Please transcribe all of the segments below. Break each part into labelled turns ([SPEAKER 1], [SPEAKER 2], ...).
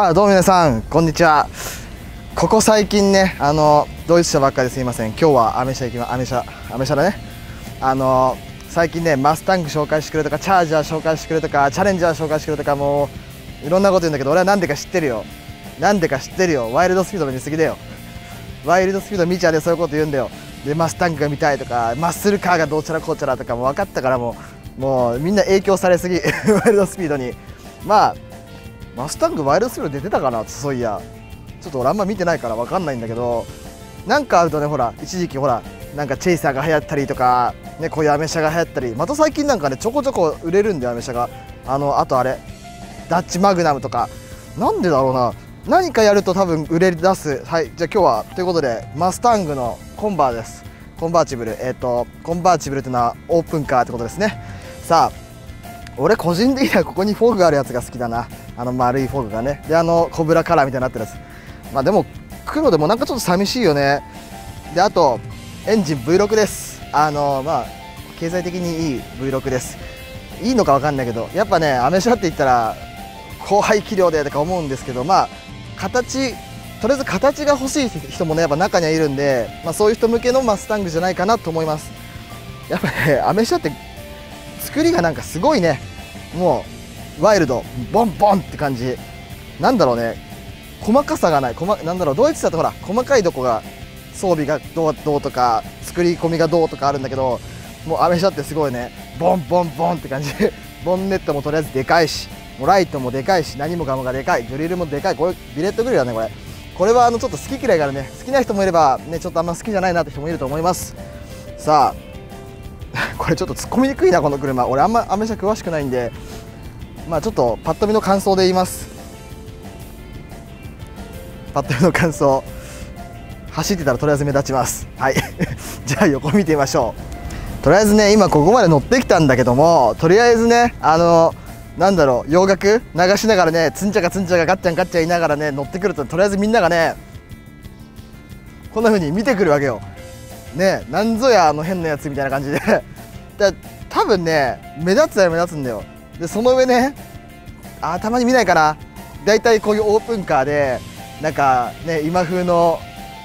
[SPEAKER 1] さあどうも皆さんこんにちは。ここ最近ねあのドイツ車ばっかりですいません。今日はアメ車行きまアメ車アメ車だね。あの最近ねマスタング紹介してくれとかチャージャー紹介してくれとかチャレンジャー紹介してくれとかもういろんなこと言うんだけど俺は何でか知ってるよ。なんでか知ってるよ。ワイルドスピードの見過ぎだよ。ワイルドスピード見ちゃでそういうこと言うんだよ。でマスタングが見たいとかマッスルカーがどうちゃらこうちゃらとかも分かったからもうもうみんな影響されすぎ ワイルドスピードに。まあマスタングワイルドスピード出てたかなそういや。ちょっと俺あんま見てないから分かんないんだけど。なんかあるとねほら一時期ほらなんかチェイサーが流行ったりとか、ね、こういうアメ車が流行ったり。また最近なんかねちょこちょこ売れるんだよアメ車が。あのあとあれダッチマグナムとか。なんでだろうな。何かやると多分売れ出す。はいじゃあ今日はということでマスタングのコンバーです。コンバーチブル。えっ、ー、とコンバーチブルっていうのはオープンカーってことですね。さあ俺個人的にはここにフォークがあるやつが好きだな。あの丸いフォークがね。であのコブラカラーみたいになってるやつ。まあでも黒でもなんかちょっと寂しいよね。であとエンジン V6 です。あのまあ経済的にいい V6 です。いいのか分かんないけどやっぱねアメ車って言ったら高排気量でとか思うんですけどまあ形とりあえず形が欲しい人もねやっぱ中にはいるんで、まあ、そういう人向けのマスタングじゃないかなと思います。やっぱねアメ車って作りがなんかすごいね。もうワイルドボンボンって感じ。なんだろうね。細かさがない。細なんだろう。ドイツだとほら細かいとこが装備がどうどうとか作り込みがどうとかあるんだけどもうアメ車ってすごいね。ボンボンボンって感じ。ボンネットもとりあえずでかいしもうライトもでかいし何もかもがでかい。グリルもでかい。これビレットグリルだねこれ。これはあのちょっと好き嫌いがあるね。好きな人もいればねちょっとあんま好きじゃないなって人もいると思います。さあ これちょっと突っ込みにくいなこの車。俺あんまアメ車詳しくないんで。まあちょっとパッと見の感想で言います。パッと見の感想。走ってたらとりあえず目立ちます。はい。じゃあ横見てみましょう。とりあえずね今ここまで乗ってきたんだけどもとりあえずねあのなんだろう洋楽？流しながらねつんちゃかつんちゃかガッチャンガッチャン言いながらね乗ってくるととりあえずみんながねこんな風に見てくるわけよ。ねなんぞやあの変なやつみたいな感じで。で多分ね目立つは目立つんだよ。でその上ねあたまに見ないかな。大体こういうオープンカーでなんかね今風の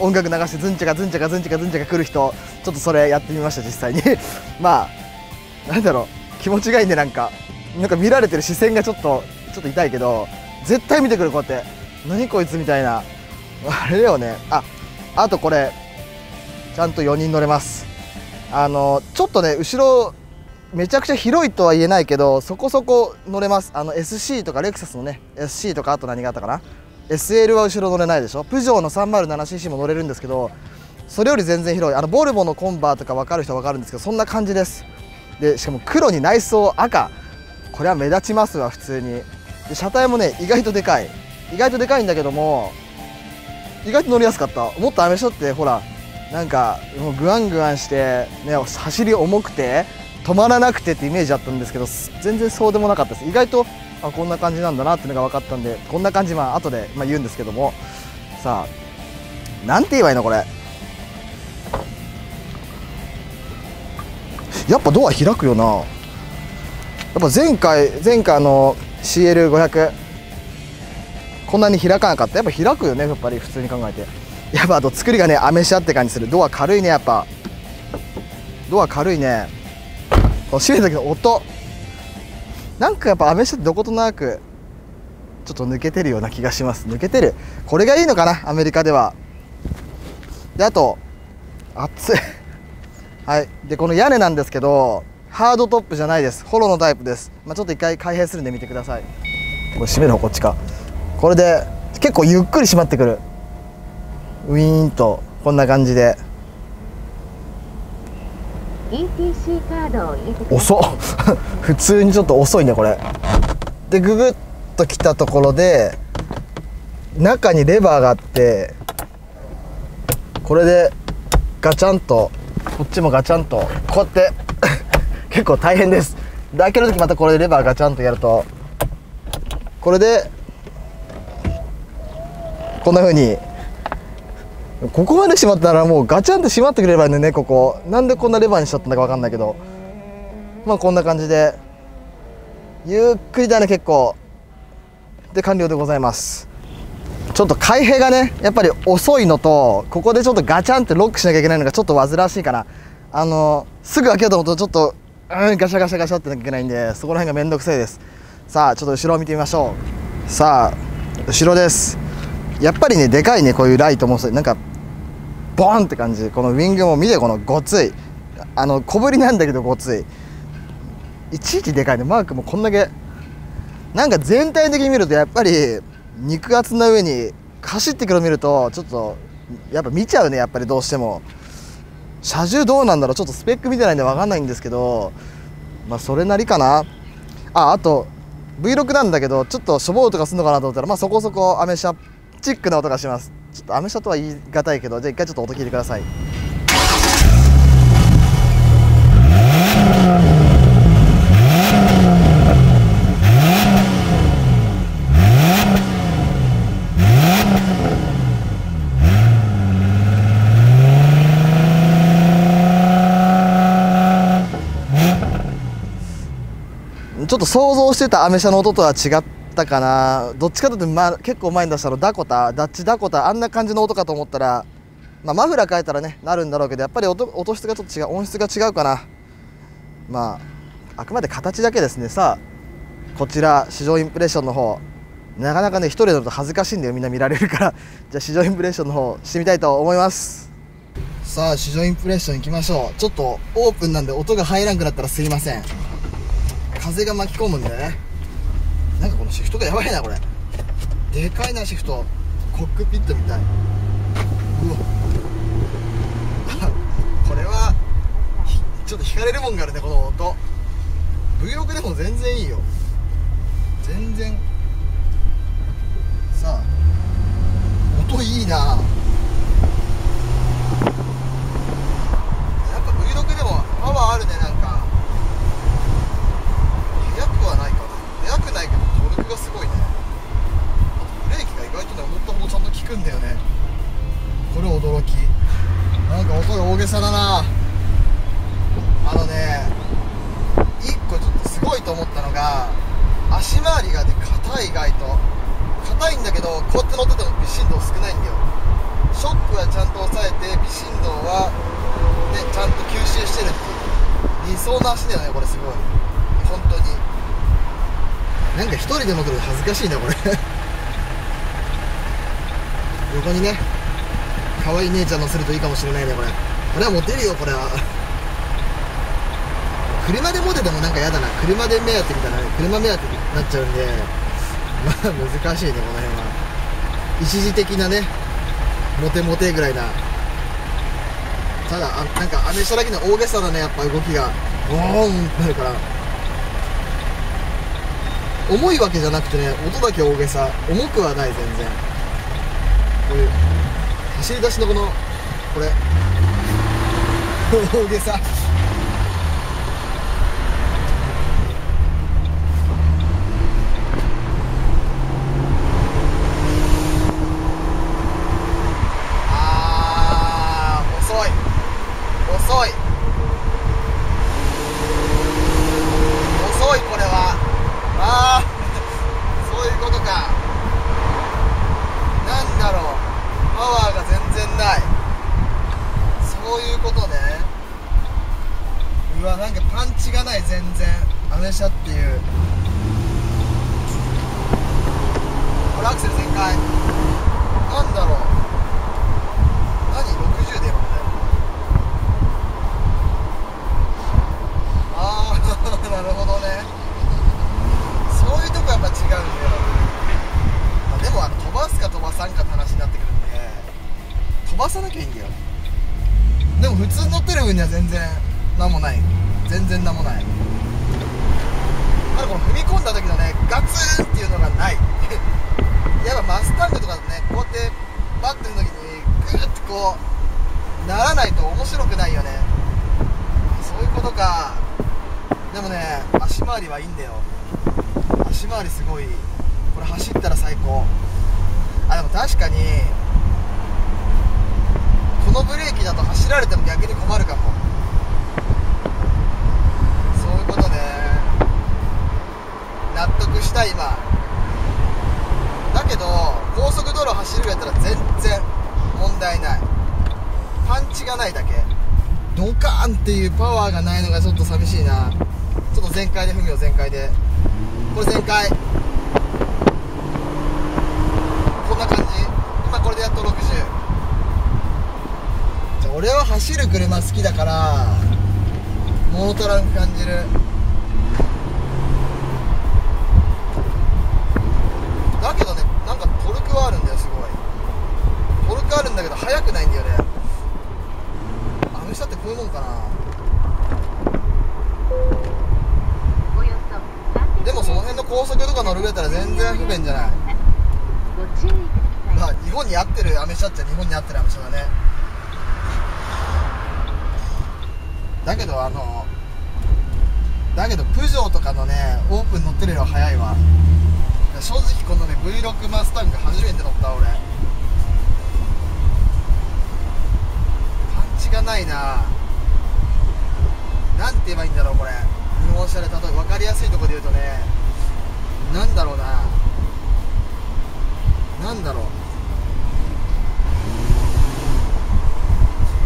[SPEAKER 1] 音楽流してズンチャカズンチャカズンチャカズンチャカ来る人ちょっとそれやってみました実際に。まあなんだろう。気持ちがいいねなんか。なんか見られてる視線がちょっとちょっと痛いけど絶対見てくるこうやって。何こいつみたいな。あれだよね。ああとこれちゃんと4人乗れます。あのちょっとね後ろめちゃくちゃ広いとは言えないけどそこそこ乗れます。あの SC とかレクサスのね SC とかあと何があったかな？SL は後ろ乗れないでしょ？プジョーの 307cc も乗れるんですけどそれより全然広い。あのボルボのコンバーとか分かる人は分かるんですけどそんな感じです。でしかも黒に内装赤。これは目立ちますわ普通に。で車体もね意外とでかい。意外とでかいんだけども意外と乗りやすかった。もっとアメ車ってほら。なんかもうグワングワンして、ね、走り重くて止まらなくてってイメージあったんですけど全然そうでもなかったです。意外とあこんな感じなんだなっていうのが分かったんでこんな感じまあ後でまあ言うんですけども。さあなんて言えばいいのこれ。やっぱドア開くよな。やっぱ前回前回の CL500 こんなに開かなかった。やっぱ開くよねやっぱり普通に考えて。やっぱあと作りがねアメ車って感じする。ドア軽いねやっぱ。ドア軽いね。この閉めた時の音。なんかやっぱアメ車ってどことなくちょっと抜けてるような気がします。抜けてる。これがいいのかなアメリカでは。であと熱い。はい。でこの屋根なんですけどハードトップじゃないです。ホロのタイプです、まあ、ちょっと一回開閉するんで見てください。これ閉める方こっちか。これで結構ゆっくり閉まってくる。ウィーンとこんな感じで。
[SPEAKER 2] ETC カードを入れて
[SPEAKER 1] 遅っ。普通にちょっと遅いねこれ。でググッときたところで中にレバーがあってこれでガチャンとこっちもガチャンとこうやって 結構大変です。で開ける時またこれでレバーガチャンとやるとこれでこんな風にここまで閉まったらもうガチャンって閉まってくれればいいねここ。なんでこんなレバーにしちゃったんだか分かんないけど。まあこんな感じでゆっくりだね結構。で完了でございます。ちょっと開閉がねやっぱり遅いのとここでちょっとガチャンってロックしなきゃいけないのがちょっと煩わしいかなあのすぐ開けようと思うとちょっとうんガシャガシャガシャってなきゃいけないんでそこら辺がめんどくさいです。さあちょっと後ろを見てみましょう。さあ後ろです。やっぱりねでかいねこういうライトもそうなんかボーンって感じこのウィングも見てこのごつい。あの小ぶりなんだけどごつい。いちいちでかいねマークもこんだけなんか全体的に見るとやっぱり肉厚な上に走ってくる見るとちょっとやっぱ見ちゃうねやっぱりどうしても。車重どうなんだろうちょっとスペック見てないんで分かんないんですけどまあそれなりかな。ああと Vlog なんだけどちょっとしょぼい音がするのかなと思ったらまあそこそこアメ車チックな音がします。ちょっとアメ車とは言い難いけどじゃあ一回ちょっと音聞いてください。ちょっと想像してたアメ車の音とは違ったかな。どっちかというと、まあ、結構前に出したのダコタダッチダコタあんな感じの音かと思ったら、まあ、マフラー変えたらねなるんだろうけどやっぱり音音質がちょっと違う音質が違うかな。まああくまで形だけですね。さあこちら試乗インプレッションの方。なかなかね一人で乗ると恥ずかしいんだよみんな見られるから。じゃあ試乗インプレッションの方してみたいと思います。さあ試乗インプレッション行きましょう。ちょっとオープンなんで音が入らんくなったらすいません。風が巻き込むんでね。なんかこのシフトがやばいなこれ。でかいなシフト。コックピットみたい。うわ。これはちょっと惹かれるもんがあるねこの音。Vlog でも全然いいよ。全然。さあ。音いいな。やっぱ Vlog でもパワーあるねなんか。速くはないかな。速くないけど。トルクがすごいね。あとブレーキが意外とね思ったほどちゃんと効くんだよね。これ驚き。なんか音が大げさだな。あのね一個ちょっとすごいと思ったのが足回りがね硬い意外と。硬いんだけどこうやって乗ってても微振動少ないんだよ。ショックはちゃんと抑えて微振動はねちゃんと吸収してるっていう。理想の足だよねこれすごい。本当に。なんか一人で乗ってると恥ずかしいなこれ。横にね可愛い姉ちゃん乗せるといいかもしれないねこれ。これはモテるよこれは。車でモテてもなんかやだな。車で目当てみたいな車目当てになっちゃうんで。まあ難しいねこの辺は。一時的なねモテモテぐらいな。ただあなんかアメ車だけの大げさだねやっぱ動きがボーンってなるから。重いわけじゃなくてね音だけ大げさ。重くはない全然。こういう走り出しのこのこれ。大げさあー遅い遅い遅いこれはああそういうことかなんだろうパワーが全然ないそういうことねうわなんかパンチがない全然アメ車っていう。これアクセル全開。なんだろう。何？60で今のね。ああ なるほどね。そういうとこやっぱ違うんだよ、まあ、でもあの飛ばすか飛ばさんかって話になってくるんで。飛ばさなきゃいいんだよ。でも普通に乗ってる分には全然何もない。全然何もない。この踏み込んだ時のねガツンっていうのがない。やっぱマスタングとかねこうやってバッての時にグーってこうならないと面白くないよね。そういうことか。でもね足回りはいいんだよ。足回りすごい。これ走ったら最高。あでも確かにこのブレーキだと走られても逆に困るかも。今。だけど高速道路走るやったら全然問題ない。パンチがないだけ。ドカーンっていうパワーがないのがちょっと寂しいな。ちょっと全開で踏むよ全開で。これ全開。こんな感じ。今これでやっと60じゃ俺は走る車好きだからモノトラン感じる。あるんだよすごい。トルクあるんだけど速くないんだよね。アメ車ってこういうもんかな。でもその辺の高速とか乗るぐらいだったら全然不便じゃない。
[SPEAKER 2] ご注意ください
[SPEAKER 1] まあ日本に合ってるアメ車っちゃ日本に合ってるアメ車だね。だけどあのだけどプジョーとかのねオープン乗ってるよりは速いわ。正直このね V6 マスタング初めて乗った俺。パンチがないな。なんて言えばいいんだろうこれ。日本車で例えば分かりやすいところで言うとねなんだろうな。なんだろう。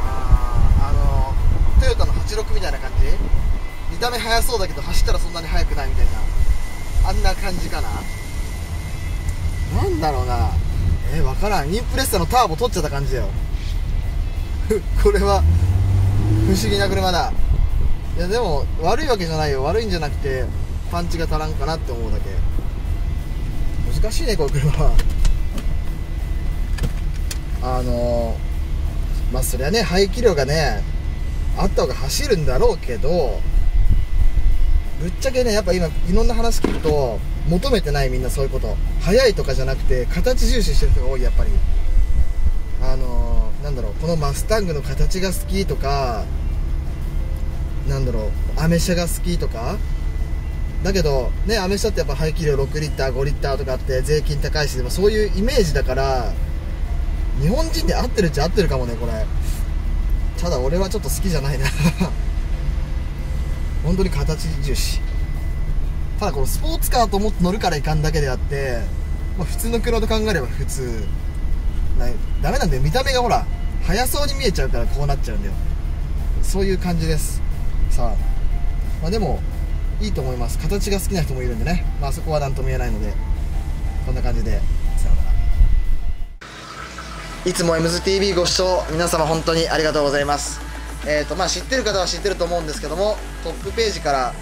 [SPEAKER 1] あーあのトヨタの86みたいな感じ。見た目速そうだけど走ったらそんなに速くないみたいな。あんな感じかな。なんだろうな。えー、分からん。インプレッサのターボ取っちゃった感じだよ。これは不思議な車だ。いやでも悪いわけじゃないよ。悪いんじゃなくてパンチが足らんかなって思うだけ。難しいねこの車は。あのまあそりゃね排気量がねあった方が走るんだろうけどぶっちゃけねやっぱ今いろんな話聞くと求めてないみんなそういうこと。速いとかじゃなくて形重視してる人が多いやっぱり。あのなんだろうこのマスタングの形が好きとかなんだろうアメ車が好きとか。だけどねアメ車ってやっぱ排気量6リッター5リッターとかあって税金高いしでもそういうイメージだから日本人で合ってるっちゃ合ってるかもねこれ。ただ俺はちょっと好きじゃないな。本当に形重視。ただこのスポーツカーと思って乗るからいかんだけであって、まあ、普通の車と考えれば普通。なダメなんだよ。見た目がほら速そうに見えちゃうからこうなっちゃうんだよ。そういう感じです。さあまあでもいいと思います。形が好きな人もいるんでね、まあそこは何とも言えないので。こんな感じで。さようなら。いつも MZTV ご視聴皆様本当にありがとうございます。えーとまあ知ってる方は知ってると思うんですけどもトップページから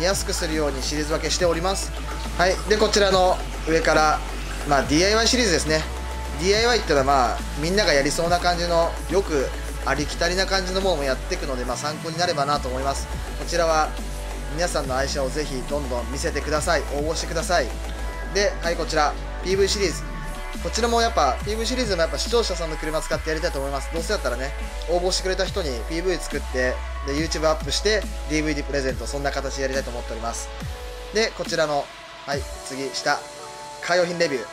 [SPEAKER 1] 見やすくするようにシリーズ分けしております。はい。でこちらの上から、まあ、DIY シリーズですね。DIY っていうのはまあみんながやりそうな感じのよくありきたりな感じのものもやっていくので、まあ、参考になればなと思います。こちらは皆さんの愛車をぜひどんどん見せてください。応募してください。ではいこちら PV シリーズ。こちらもやっぱ PV シリーズもやっぱ視聴者さんの車使ってやりたいと思います。どうせだったらね応募してくれた人に PV 作ってで YouTube アップして DVD プレゼントそんな形でやりたいと思っております。でこちらのはい次下。カー用品レビュー。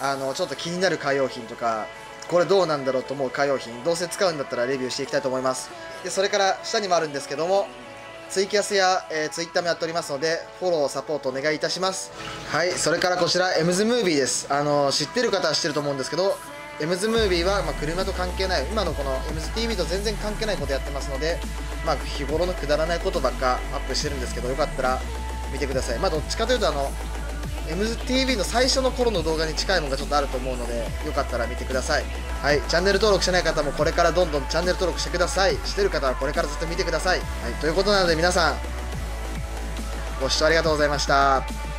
[SPEAKER 1] あのちょっと気になるカー用品とかこれどうなんだろうと思うカー用品どうせ使うんだったらレビューしていきたいと思います。でそれから下にもあるんですけどもツイキャスや、えー、ツイッターもやっておりますのでフォローサポートお願いいたします。はいそれからこちらエムズムービーです。あの知ってる方は知ってると思うんですけどエムズムービーは、まあ、車と関係ない今のこのエムズ TV と全然関係ないことやってますので、まあ、日頃のくだらないことばっかアップしてるんですけどよかったら見てください。まあどっちかというとあの MTV の最初の頃の動画に近いものがちょっとあると思うのでよかったら見てください。はい。チャンネル登録してない方もこれからどんどんチャンネル登録してください。してる方はこれからずっと見てください、はい、ということなので皆さんご視聴ありがとうございました。